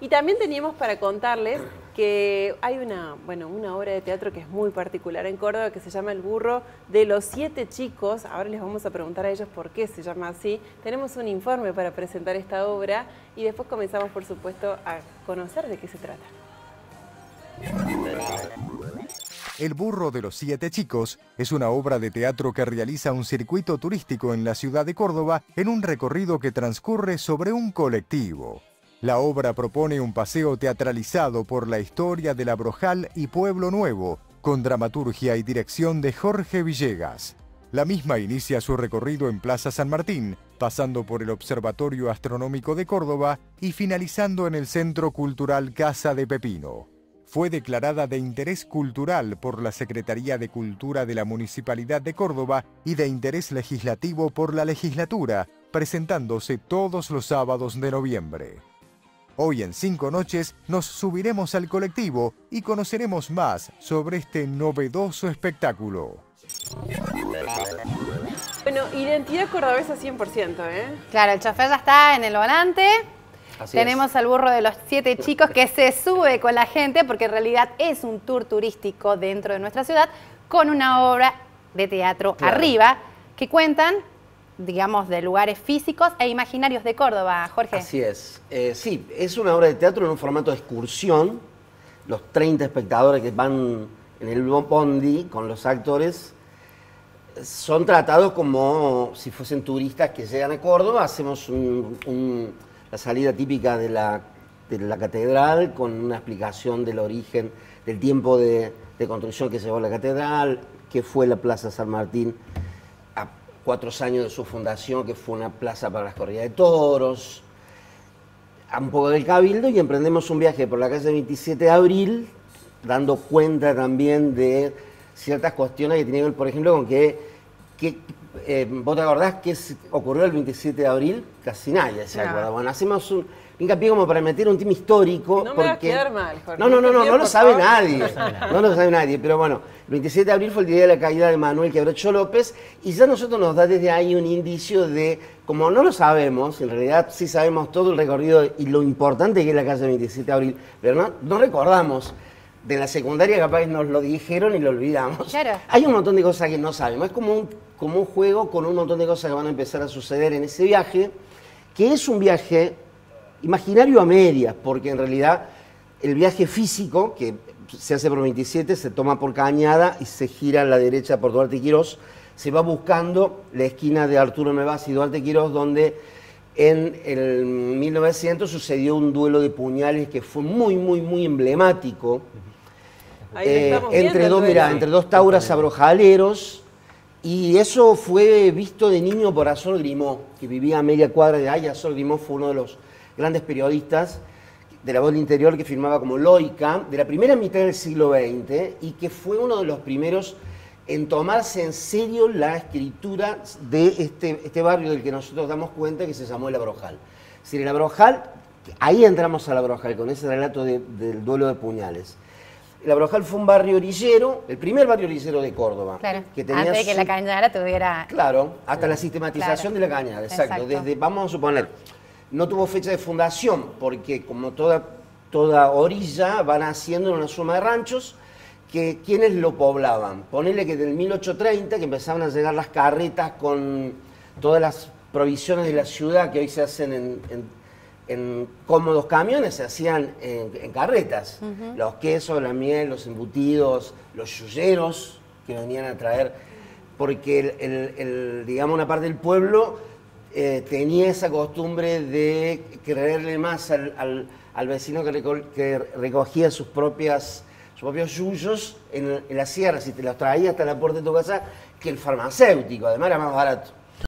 Y también teníamos para contarles que hay una, bueno, una obra de teatro que es muy particular en Córdoba que se llama El burro de los siete chicos. Ahora les vamos a preguntar a ellos por qué se llama así. Tenemos un informe para presentar esta obra y después comenzamos, por supuesto, a conocer de qué se trata. El burro de los siete chicos es una obra de teatro que realiza un circuito turístico en la ciudad de Córdoba en un recorrido que transcurre sobre un colectivo. La obra propone un paseo teatralizado por la historia de La Brojal y Pueblo Nuevo, con dramaturgia y dirección de Jorge Villegas. La misma inicia su recorrido en Plaza San Martín, pasando por el Observatorio Astronómico de Córdoba y finalizando en el Centro Cultural Casa de Pepino fue declarada de interés cultural por la Secretaría de Cultura de la Municipalidad de Córdoba y de interés legislativo por la legislatura, presentándose todos los sábados de noviembre. Hoy en Cinco Noches nos subiremos al colectivo y conoceremos más sobre este novedoso espectáculo. Bueno, identidad cordobesa 100%, ¿eh? Claro, el chofer ya está en el volante. Tenemos al burro de los siete chicos que se sube con la gente porque en realidad es un tour turístico dentro de nuestra ciudad con una obra de teatro arriba que cuentan, digamos, de lugares físicos e imaginarios de Córdoba, Jorge. Así es. Eh, sí, es una obra de teatro en un formato de excursión. Los 30 espectadores que van en el bondi con los actores son tratados como si fuesen turistas que llegan a Córdoba. Hacemos la salida típica de la, de la catedral con una explicación del origen, del tiempo de, construcción que llevó la catedral, que fue la Plaza San Martín cuatro años de su fundación, que fue una plaza para las corridas de toros, a un poco del cabildo y emprendemos un viaje por la calle 27 de abril, dando cuenta también de ciertas cuestiones que tienen que ver, por ejemplo, con que, que eh, ¿Vos te acordás qué ocurrió el 27 de abril? Casi nadie se acuerda. Bueno, hacemos un hincapié como para meter un tema histórico. No me a quedar mal, Jorge. No, no, no, no, no lo sabe nadie. No lo sabe nadie. Pero bueno, el 27 de abril fue el día de la caída de Manuel Quebracho López y ya nosotros nos da desde ahí un indicio de, como no lo sabemos, en realidad sí sabemos todo el recorrido y lo importante que es la calle 27 de abril, pero no, no recordamos de la secundaria capaz nos lo dijeron y lo olvidamos. Hay un montón de cosas que no sabemos. Es como un, como un juego con un montón de cosas que van a empezar a suceder en ese viaje, que es un viaje imaginario a medias, porque en realidad el viaje físico, que se hace por 27, se toma por Cañada y se gira a la derecha por Duarte Quirós, se va buscando la esquina de Arturo Nuevas y Duarte Quirós, donde en el 1900 sucedió un duelo de puñales que fue muy, muy, muy emblemático eh, entre, dos, mira, entre dos tauras abrojaleros. Y eso fue visto de niño por Azor Grimó, que vivía a media cuadra de ahí. Azor Grimó fue uno de los grandes periodistas de la voz del interior que firmaba como Loica, de la primera mitad del siglo XX, y que fue uno de los primeros en tomarse en serio la escritura de este, este barrio del que nosotros damos cuenta que se llamó El Abrojal. Es decir, el Abrojal, ahí entramos al Abrojal con ese relato del duelo de puñales. La Brojal fue un barrio orillero, el primer barrio orillero de Córdoba. Claro, que tenía antes de que la cañada tuviera... Claro, hasta la sistematización de la cañada, exacto. Desde, vamos a suponer, no tuvo fecha de fundación, porque como toda, toda orilla van haciendo una suma de ranchos, que quienes lo poblaban. Ponele que del 1830, que empezaban a llegar las carretas con todas las provisiones de la ciudad que hoy se hacen en en cómodos camiones se hacían en, carretas. Los quesos, la miel, los embutidos, los yuyeros que venían a traer, porque el, digamos una parte del pueblo eh, tenía esa costumbre de creerle más al, vecino que, recogía sus propias sus propios yuyos en, en la sierra, si te los traía hasta la puerta de tu casa, que el farmacéutico, además era más barato.